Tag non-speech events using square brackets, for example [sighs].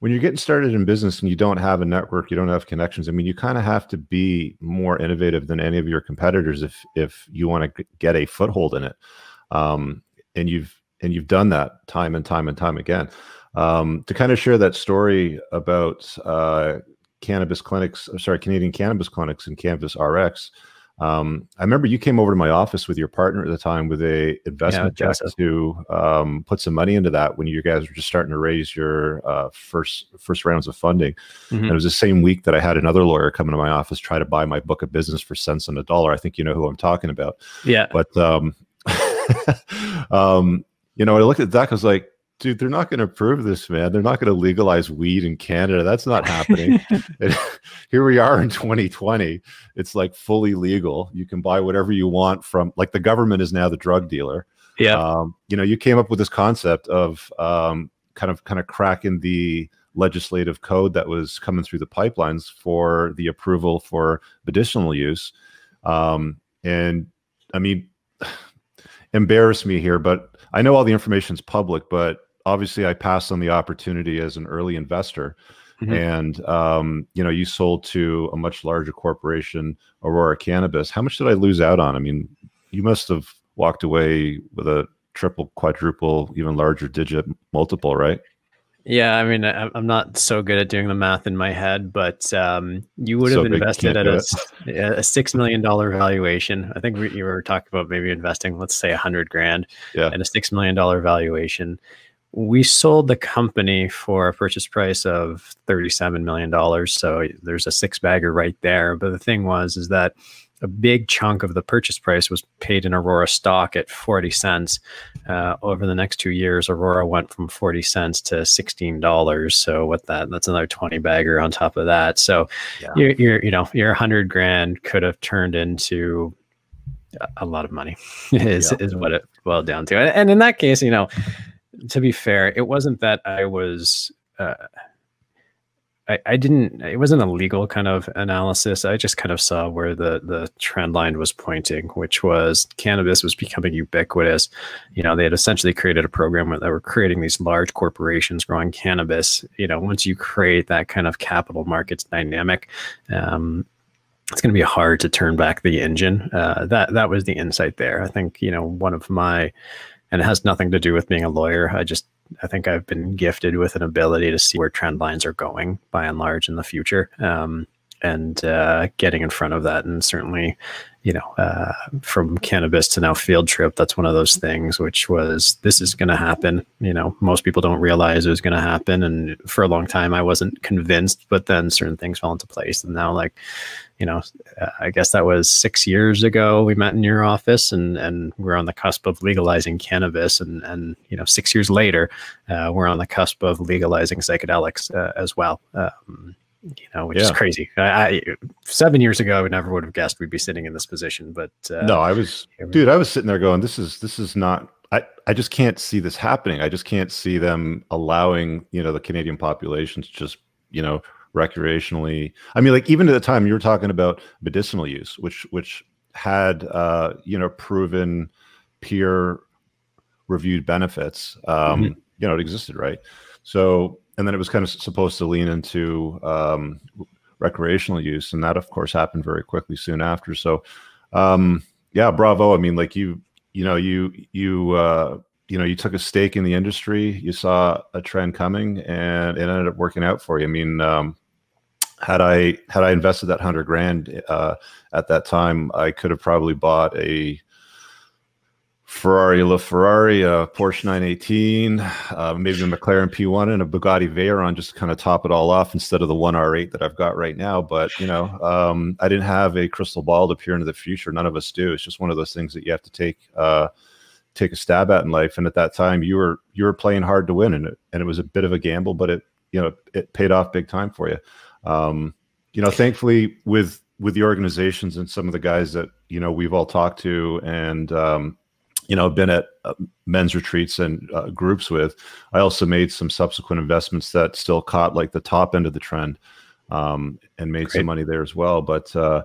when you're getting started in business and you don't have a network, you don't have connections. I mean, you kind of have to be more innovative than any of your competitors if if you want to get a foothold in it. Um, and you've and you've done that time and time and time again. Um, to kind of share that story about uh, cannabis clinics, sorry, Canadian cannabis clinics and Canvas RX. Um, I remember you came over to my office with your partner at the time with a investment yeah, check to um, put some money into that when you guys were just starting to raise your uh, first first rounds of funding. Mm-hmm. And it was the same week that I had another lawyer come into my office try to buy my book of business for cents on a dollar. I think you know who I'm talking about. Yeah. But um, [laughs] um, you know, I looked at that. I was like, dude, they're not going to approve this, man. They're not going to legalize weed in Canada. That's not happening. [laughs] [laughs] here we are in 2020. It's like fully legal. You can buy whatever you want from, like, the government is now the drug dealer. Yeah. Um, you know, you came up with this concept of um, kind of kind of cracking the legislative code that was coming through the pipelines for the approval for medicinal use. Um, and I mean, [sighs] embarrass me here, but I know all the information is public, but obviously I passed on the opportunity as an early investor. Mm-hmm. And um, you know, you sold to a much larger corporation, Aurora Cannabis. How much did I lose out on? I mean, you must have walked away with a triple, quadruple, even larger digit multiple, right? Yeah, I mean, I'm not so good at doing the math in my head, but um, you would have so invested at a, a, six million dollar valuation. I think you were talking about maybe investing, let's say, a hundred grand yeah. at a six million dollar valuation we sold the company for a purchase price of $37 million. So there's a six bagger right there. But the thing was, is that a big chunk of the purchase price was paid in Aurora stock at 40 cents. Uh, over the next two years, Aurora went from 40 cents to $16. So what that, that's another 20 bagger on top of that. So yeah. you're, you're, you know, your hundred grand could have turned into a lot of money [laughs] is, yeah. is what it boiled down to. And in that case, you know, to be fair, it wasn't that I was. Uh, I, didn't. It wasn't a legal kind of analysis. I just kind of saw where the the trend line was pointing, which was cannabis was becoming ubiquitous. You know, they had essentially created a program where they were creating these large corporations growing cannabis. You know, once you create that kind of capital markets dynamic, um, it's going to be hard to turn back the engine. Uh, that that was the insight there. I think you know one of my and it has nothing to do with being a lawyer. I just I think I've been gifted with an ability to see where trend lines are going by and large in the future, um, and uh, getting in front of that. And certainly, you know, uh, from cannabis to now field trip, that's one of those things which was this is going to happen. You know, most people don't realize it was going to happen, and for a long time I wasn't convinced, but then certain things fell into place, and now like you know, uh, I guess that was six years ago. We met in your office, and and we're on the cusp of legalizing cannabis, and and you know, six years later, uh, we're on the cusp of legalizing psychedelics uh, as well. Um, you know, which yeah. is crazy. I, I, seven years ago, I never would have guessed we'd be sitting in this position. But uh, no, I was, dude, I was sitting there going, "This is this is not." I, I just can't see this happening. I just can't see them allowing, you know, the Canadian population to just, you know, recreationally. I mean, like even at the time you were talking about medicinal use, which which had uh, you know proven peer reviewed benefits. Um, mm-hmm. You know, it existed, right? So, and then it was kind of supposed to lean into um, recreational use, and that, of course, happened very quickly soon after. So, um, yeah, bravo. I mean, like you, you know, you you uh, you know you took a stake in the industry you saw a trend coming and it ended up working out for you i mean um, had i had i invested that 100 grand uh, at that time i could have probably bought a ferrari laferrari a porsche 918 uh, maybe a mclaren p1 and a bugatti veyron just to kind of top it all off instead of the one r8 that i've got right now but you know um, i didn't have a crystal ball to peer into the future none of us do it's just one of those things that you have to take uh, take a stab at in life. And at that time, you were you were playing hard to win, and it and it was a bit of a gamble, but it you know it paid off big time for you. Um, you know, thankfully with with the organizations and some of the guys that you know we've all talked to and um, you know been at uh, men's retreats and uh, groups with, I also made some subsequent investments that still caught like the top end of the trend. Um, and made Great. some money there as well. But uh,